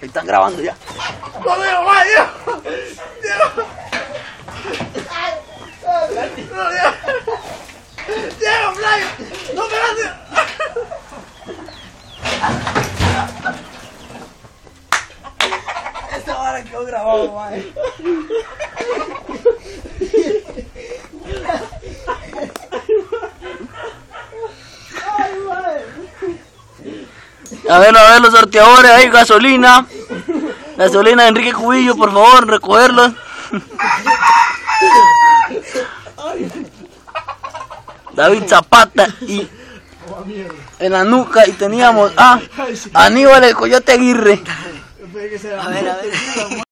Están grabando ya. ¡No Diego, va, Diego! ¡Diego! ¡No, Diego! ¡Diego, Flavio! ¡No, espérate! Esta vara quedó grabado, mae. A ver, a ver los sorteadores, ahí gasolina. Gasolina de Enrique Cubillo, por favor, recogerlos. David Zapata y en la nuca y teníamos a Aníbal el Coyote Aguirre. A ver, a ver.